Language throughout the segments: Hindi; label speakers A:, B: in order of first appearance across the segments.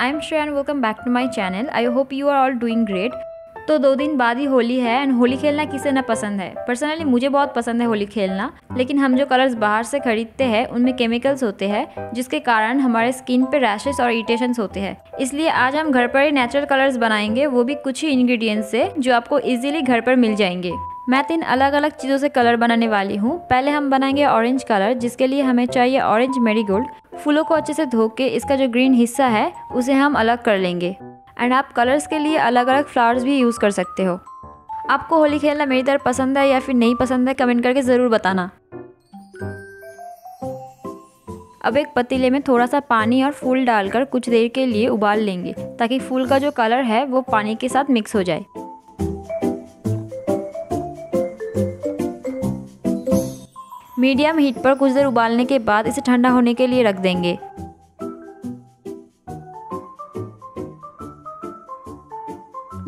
A: I am Shreya and welcome back to my channel. I hope you are all doing great. तो दो दिन बाद ही होली है एंड होली खेलना किसे ना पसंद है पर्सनली मुझे बहुत पसंद है होली खेलना, लेकिन हम जो कलर्स बाहर से खरीदते हैं, उनमें केमिकल्स होते हैं, जिसके कारण हमारे स्किन पे रैशेस और इरिटेशंस होते हैं इसलिए आज हम घर पर ही नेचुरल कलर्स बनाएँगे, वो भी कुछ ही इंग्रेडिएंट्स से, जो आपको इजीली घर पर मिल जाएँगे मैं तीन अलग अलग चीज़ों से कलर बनाने वाली हूँ। पहले हम बनाएँगे ऑरेंज कलर जिसके लिए हमें चाहिए ऑरेंज मेरीगोल्ड फूलों को अच्छे से धो के इसका जो ग्रीन हिस्सा है, उसे हम अलग कर लेंगे। एंड आप कलर्स के लिए अलग अलग फ्लावर्स भी यूज़ कर सकते हो। आपको होली खेलना मेरी तरह पसंद है या फिर नहीं पसंद है, कमेंट करके ज़रूर बताना। अब एक पतीले में थोड़ा सा पानी और फूल डालकर कुछ देर के लिए उबाल लेंगे, ताकि फूल का जो कलर है, वो पानी के साथ मिक्स हो जाए। मीडियम हीट पर कुछ देर उबालने के बाद इसे ठंडा होने के लिए रख देंगे।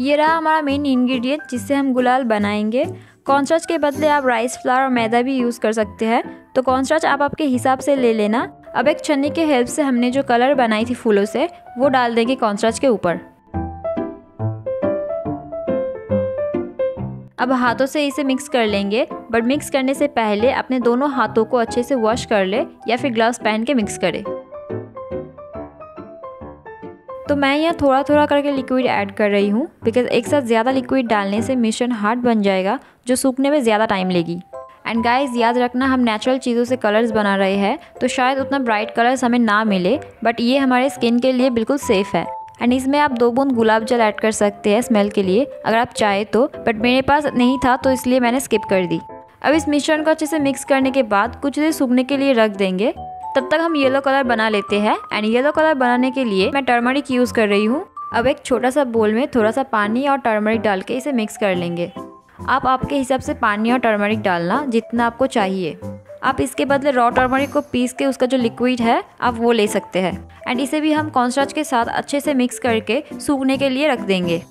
A: ये रहा हमारा मेन इंग्रेडिएंट जिससे हम गुलाल बनाएँगे। कॉर्नस्टार्च के बदले आप राइस फ्लावर और मैदा भी यूज़ कर सकते हैं। तो कॉर्नस्टार्च आप आपके हिसाब से ले लेना। अब एक छन्नी के हेल्प से हमने जो कलर बनाई थी फूलों से, वो डाल देंगे कॉर्नस्टार्च के ऊपर। अब हाथों से इसे मिक्स कर लेंगे। बट मिक्स करने से पहले अपने दोनों हाथों को अच्छे से वॉश कर ले या फिर ग्लव्स पहन के मिक्स करें। तो मैं यहाँ थोड़ा थोड़ा करके लिक्विड ऐड कर रही हूँ बिकॉज़ एक साथ ज़्यादा लिक्विड डालने से मिश्रण हार्ड बन जाएगा, जो सूखने में ज़्यादा टाइम लेगी। एंड गाइस याद रखना हम नेचुरल चीज़ों से कलर्स बना रहे हैं तो शायद उतना ब्राइट कलर्स हमें ना मिले बट ये हमारे स्किन के लिए बिल्कुल सेफ़ है। एंड इसमें आप दो बूंद गुलाब जल ऐड कर सकते हैं स्मेल के लिए, अगर आप चाहे तो बट मेरे पास नहीं था तो इसलिए मैंने स्किप कर दी। अब इस मिश्रण को अच्छे से मिक्स करने के बाद कुछ देर सूखने के लिए रख देंगे। तब तक हम येलो कलर बना लेते हैं एंड येलो कलर बनाने के लिए मैं टर्मरिक यूज़ कर रही हूँ। अब एक छोटा सा बोल में थोड़ा सा पानी और टर्मरिक डाल के इसे मिक्स कर लेंगे। आप आपके हिसाब से पानी और टर्मरिक डालना जितना आपको चाहिए। आप इसके बदले रॉ टर्मरिक को पीस के उसका जो लिक्विड है, आप वो ले सकते हैं। एंड इसे भी हम कॉन्स्टार्च के साथ अच्छे से मिक्स करके सूखने के लिए रख देंगे।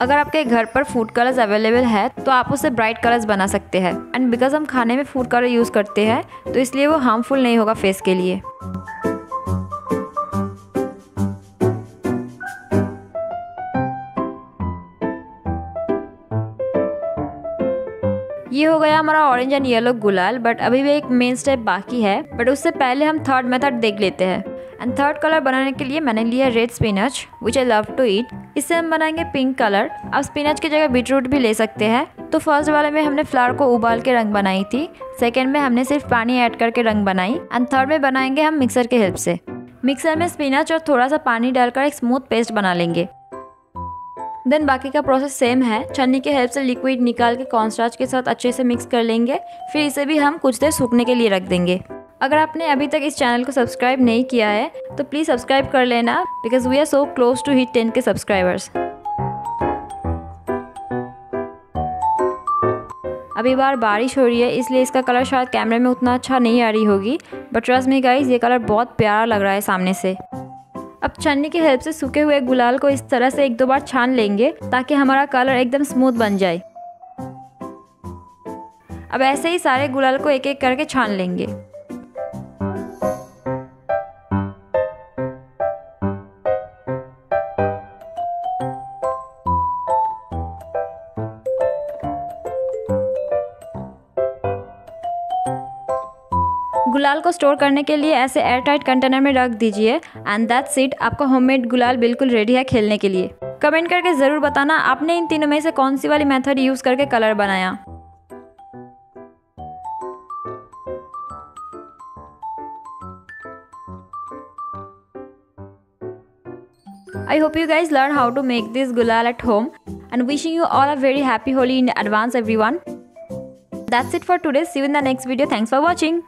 A: अगर आपके घर पर फ़ूड कलर्स अवेलेबल है तो आप उसे ब्राइट कलर्स बना सकते हैं। एंड बिकॉज़ हम खाने में फ़ूड कलर यूज़ करते हैं तो इसलिए वो हार्मफुल नहीं होगा फेस के लिए। ये हो गया हमारा ऑरेंज एंड येलो गुलाल बट अभी भी एक मेन स्टेप बाकी है। बट उससे पहले हम थर्ड मेथड देख लेते हैं। एंड थर्ड कलर बनाने के लिए मैंने लिया red spinach which I love to eat इससे हम बनाएँगे पिंक कलर अब स्पिनच की जगह बीटरूट भी ले सकते हैं। तो फ़र्स्ट वाले में हमने फ्लावर को उबाल के रंग बनाई थी। सेकेंड में हमने सिर्फ़ पानी ऐड करके रंग बनाई। एंड थर्ड में बनाएँगे हम मिक्सर के हेल्प से। मिक्सर में स्पिनच और थोड़ा सा पानी डालकर एक स्मूथ पेस्ट बना लेंगे। देन बाकी का प्रोसेस सेम है। छन्नी के हेल्प से लिक्विड निकाल के कॉर्नस्टार्च के साथ अच्छे से मिक्स कर लेंगे। फिर इसे भी हम कुछ देर सूखने के लिए रख देंगे। अगर आपने अभी तक इस चैनल को सब्सक्राइब नहीं किया है तो प्लीज़ सब्सक्राइब कर लेना because we are so close to hit ten K subscribers अभी बार बारिश हो रही है, इसलिए इसका कलर शायद कैमरे में उतना अच्छा नहीं आ रही होगी बट ट्रस्ट में गाइज़ ये कलर बहुत प्यारा लग रहा है सामने से। अब छन्नी की हेल्प से सूखे हुए गुलाल को इस तरह से एक दो बार छान लेंगे, ताकि हमारा कलर एकदम स्मूथ बन जाए। अब ऐसे ही सारे गुलाल को एक एक करके छान लेंगे। गुलाल को स्टोर करने के लिए ऐसे एयर टाइट कंटेनर में रख दीजिए एंड दैट सीट आपका होम मेड गुलाल बिल्कुल रेडी है खेलने के लिए। कमेंट करके ज़रूर बताना, आपने इन तीनों में से कौन सी वाली मेथड यूज़ करके कलर बनाया। I hope you guys learn how to make this gulal at home and wishing you all a very happy Holi in advance everyone that's it for today see in the next video thanks for watching